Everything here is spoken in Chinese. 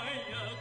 哎呀